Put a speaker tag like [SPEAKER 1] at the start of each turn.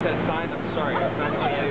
[SPEAKER 1] That sign, I'm sorry, I.